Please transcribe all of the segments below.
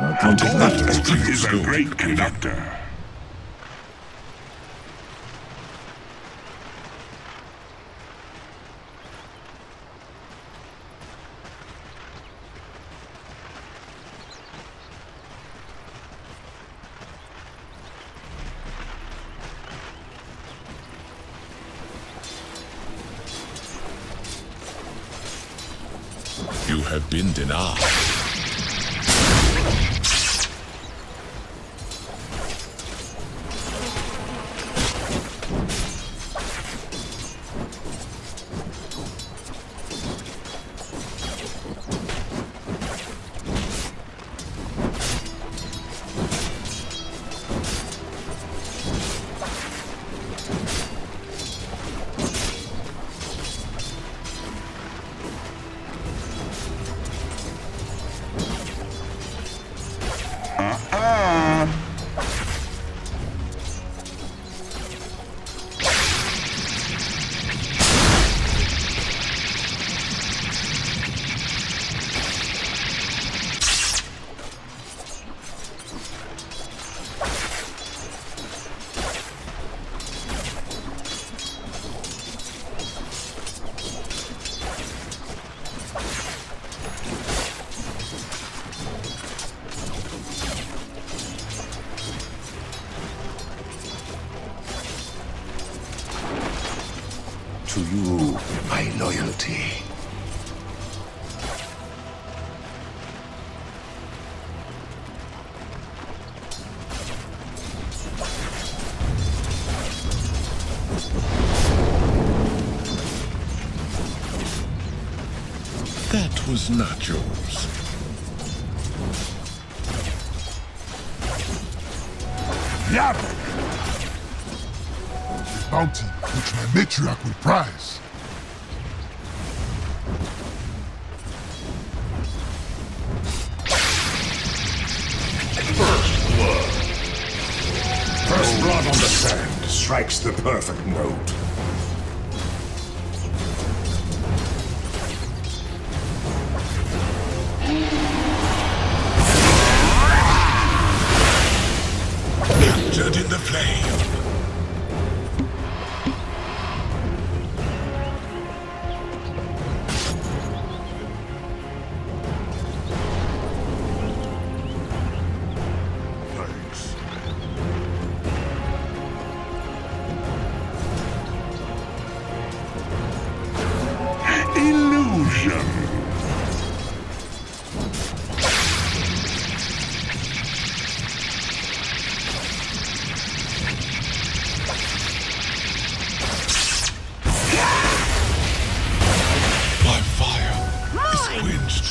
Protect is a great conductor. Was not yours. Yabba! bounty which my matriarch will prize. First blood. First blood on the sand strikes the perfect note.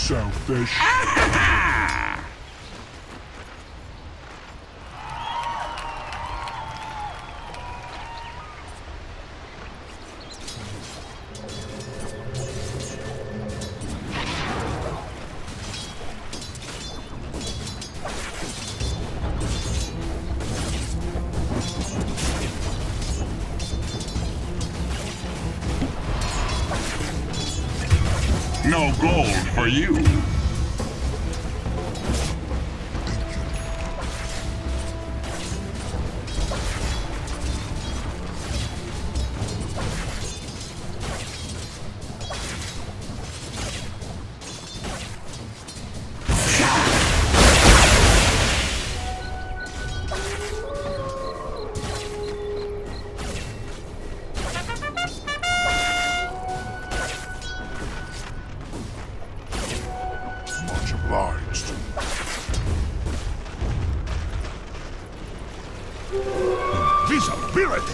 Quenched.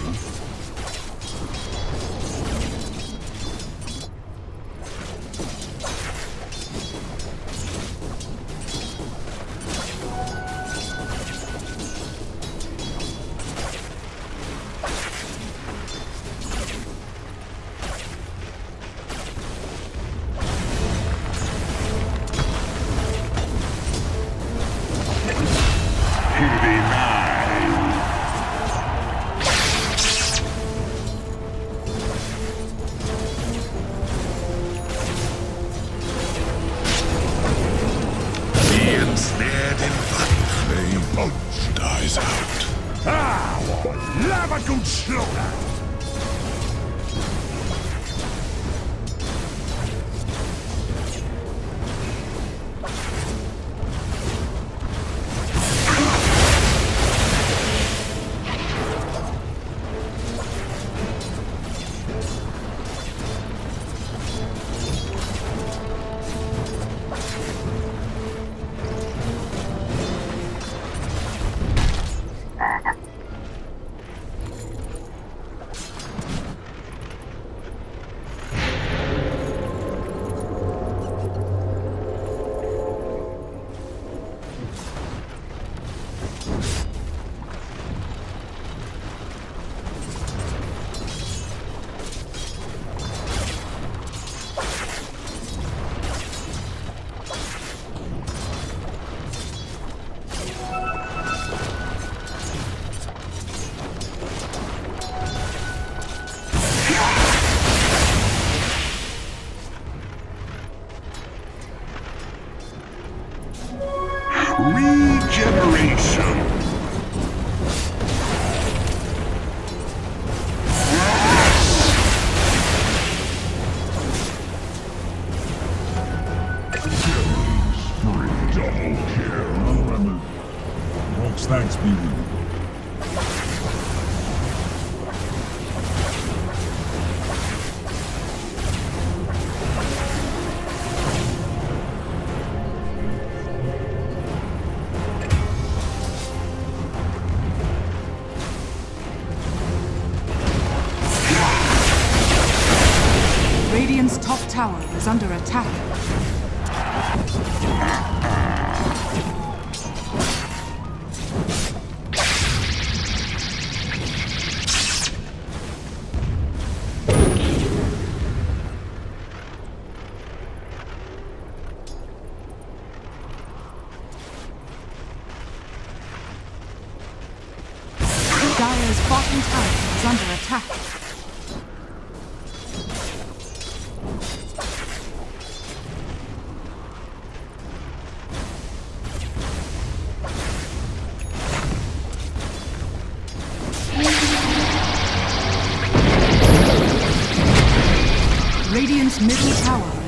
Visibility. Lava is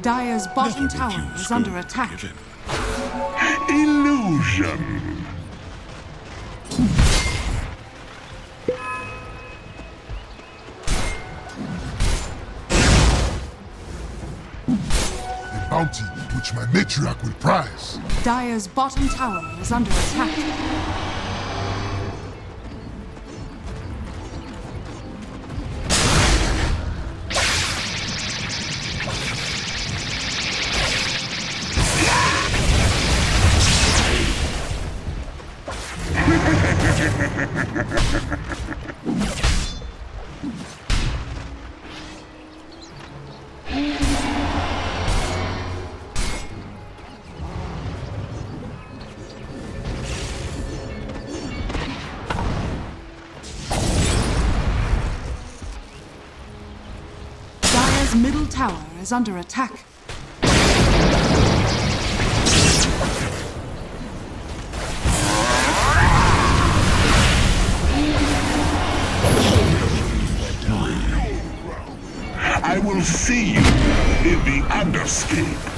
Dire's bottom tower is under attack. Illusion. A bounty which my matriarch will prize. Dire's bottom tower is under attack. Tower is under attack. I will see you in the underscape.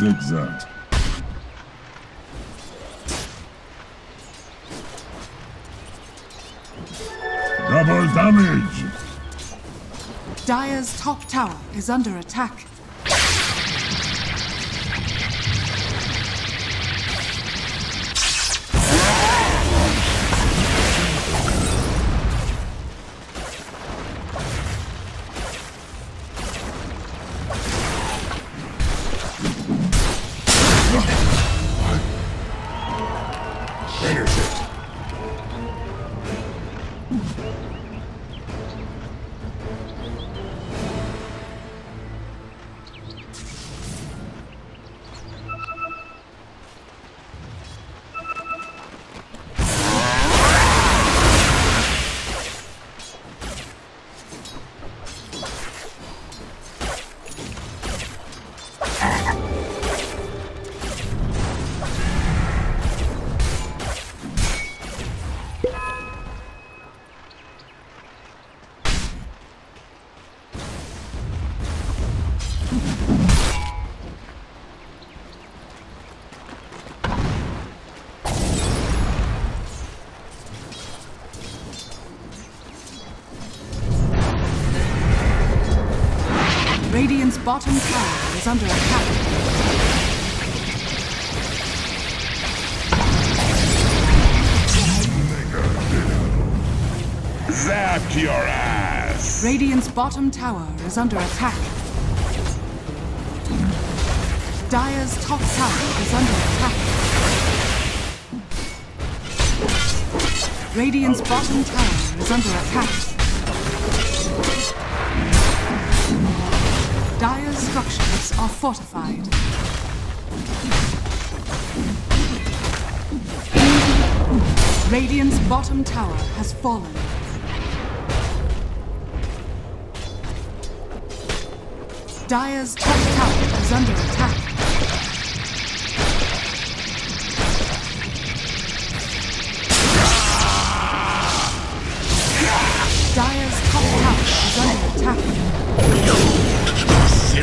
Take that. Double damage! Dire's top tower is under attack. Bottom tower is under attack. Zap your ass! Radiant's bottom tower is under attack. Dire's top tower is under attack. Radiant's bottom tower is under attack. Dire's structures are fortified. Radiant's bottom tower has fallen. Dire's top tower is under attack. Dire's top tower is under attack.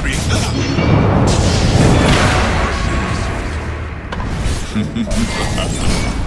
To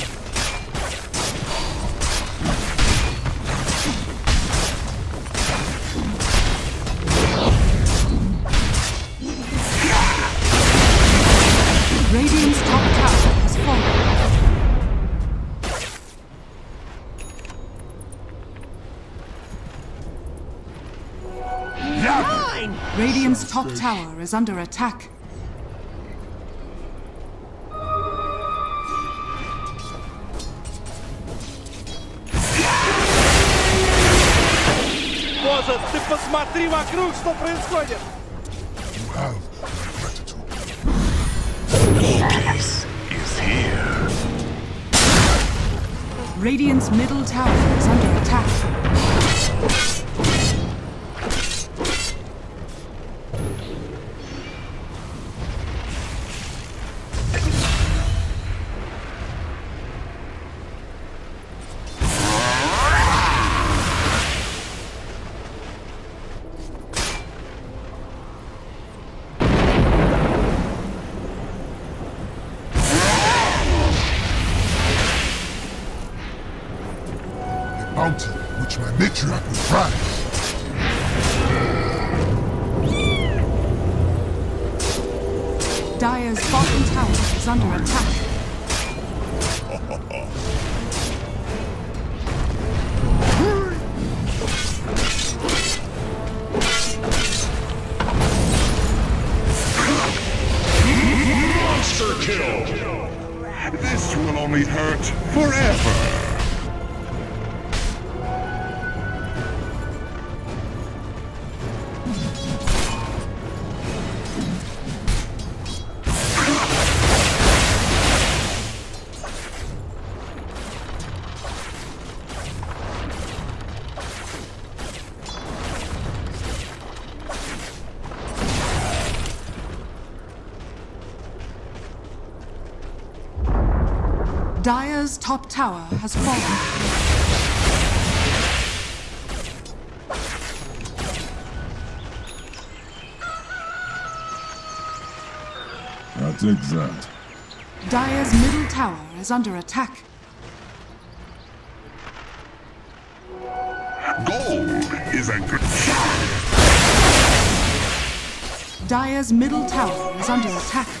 Radiant's top tower is under attack. Боже, ты посмотри вокруг, что происходит! You have my gratitude. Peace is here. Radiant's middle tower is under attack. Dire's top tower has fallen. I'll take that. Dire's middle tower is under attack. Gold is a good shot. Dire's middle tower is under attack.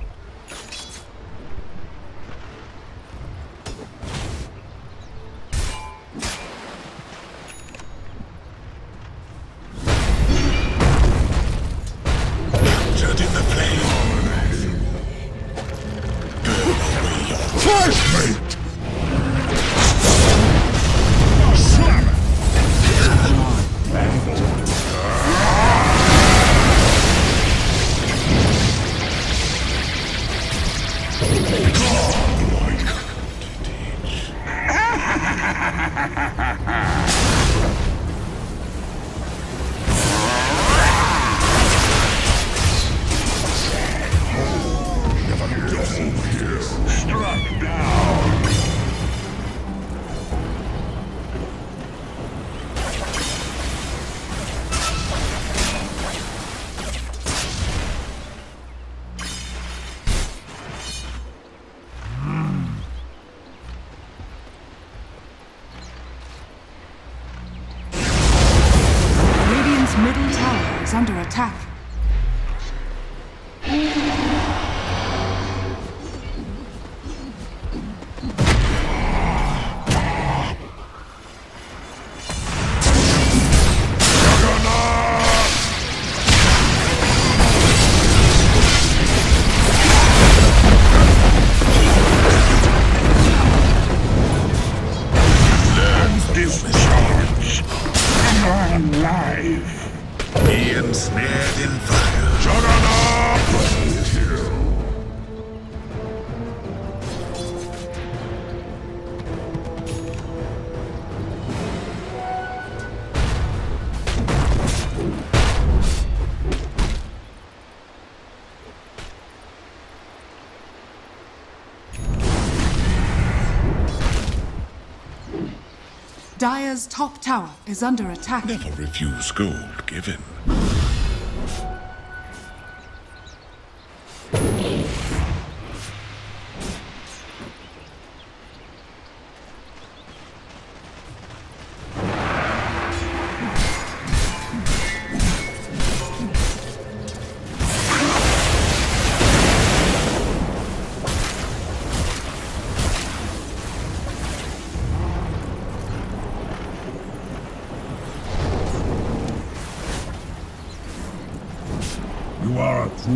Top tower is under attack. Never refuse gold given.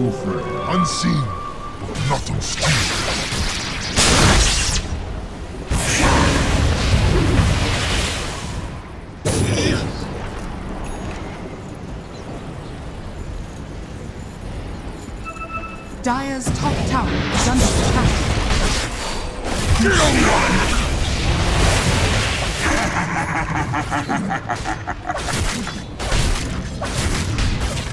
Are a true friend. Unseen, but not obscure. Dire's top tower is under attack.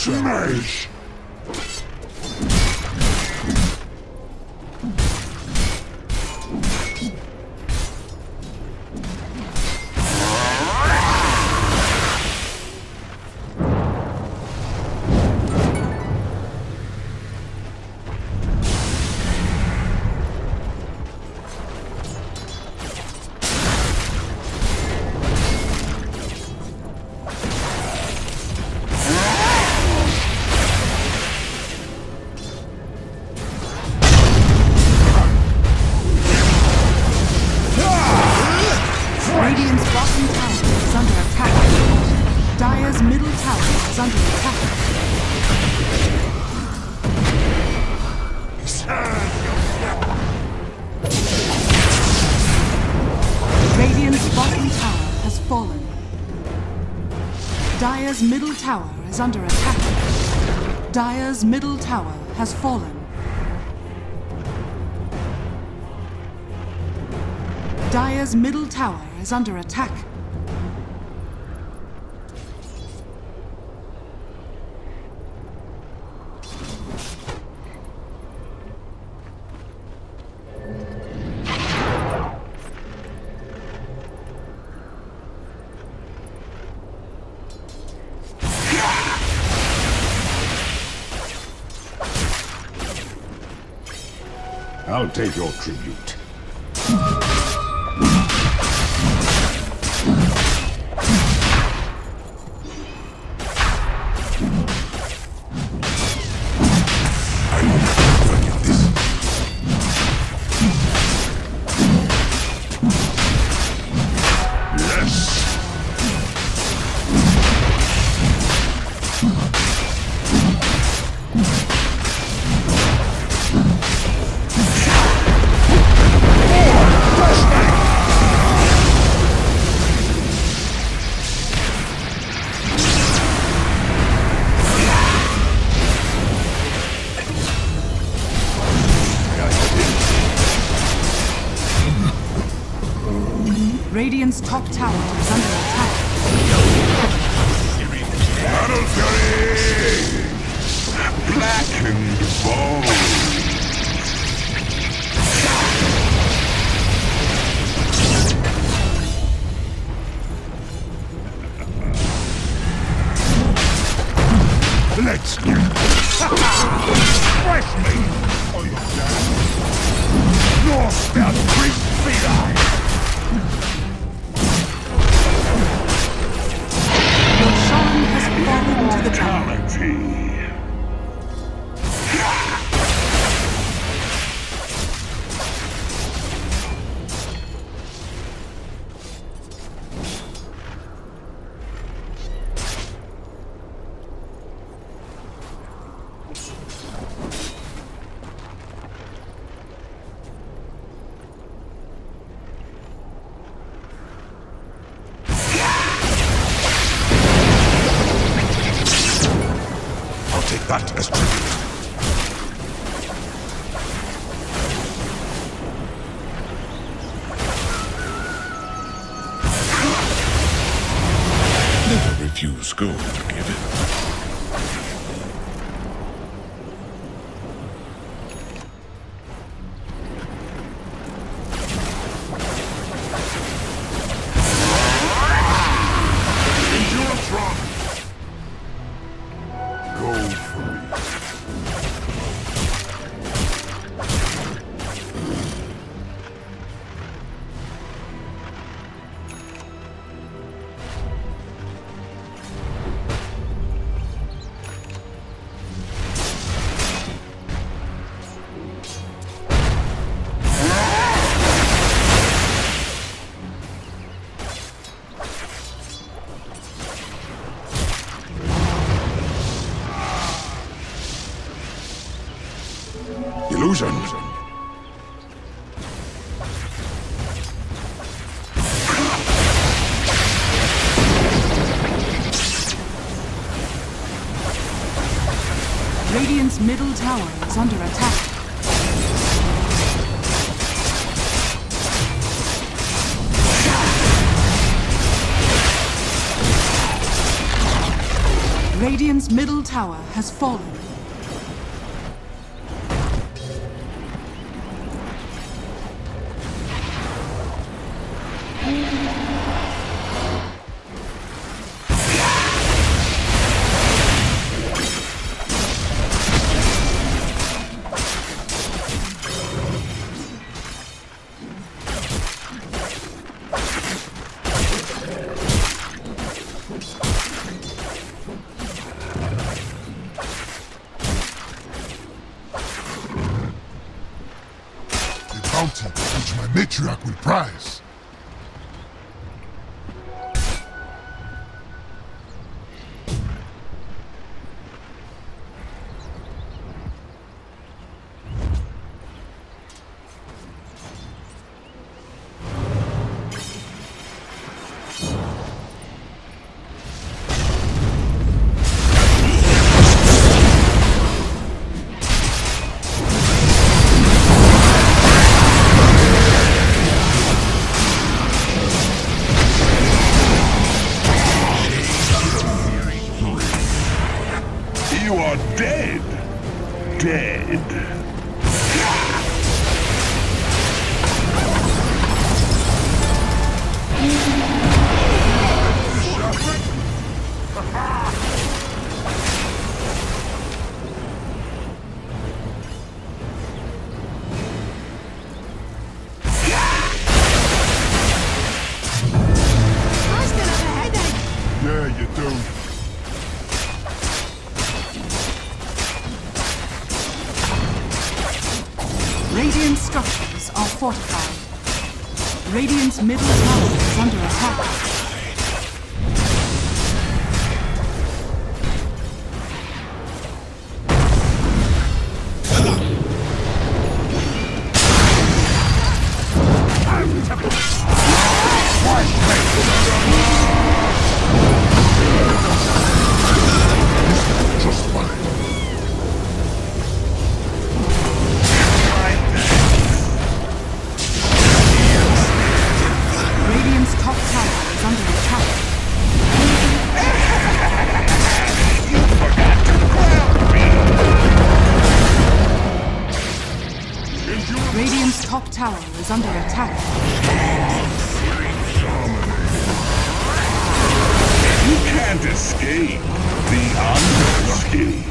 Fresh Dire's middle tower is under attack. Radiant's bottom tower has fallen. Dire's middle tower is under attack. Dire's middle tower has fallen. Dire's middle tower is under attack. I'll your tribute. tower has fallen. tower is under attack. You can't escape the Underscape.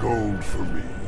gold for me.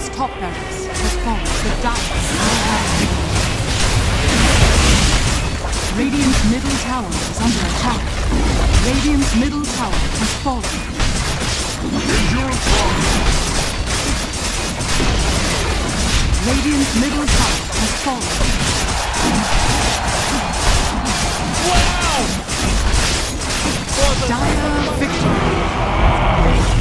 Radiant's top barracks has fallen. The Dire middle tower is under attack. Radiant's middle tower has fallen. Radiant's middle tower has fallen. Wow! Dire victory.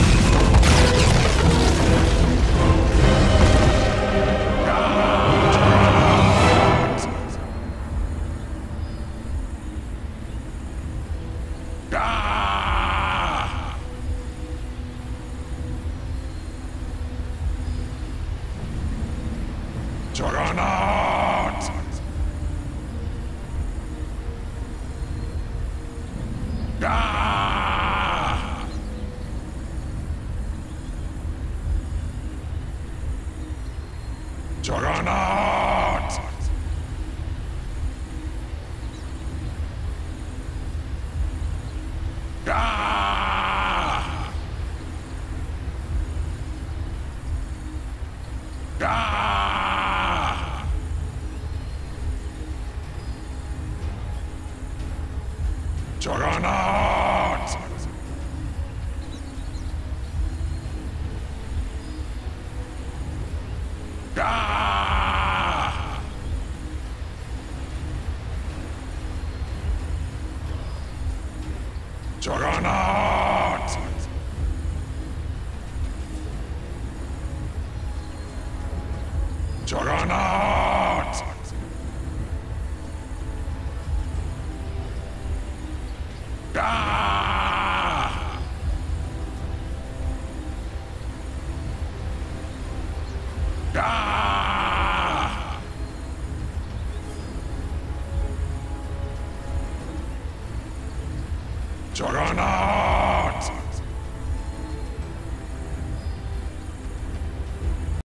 Ah!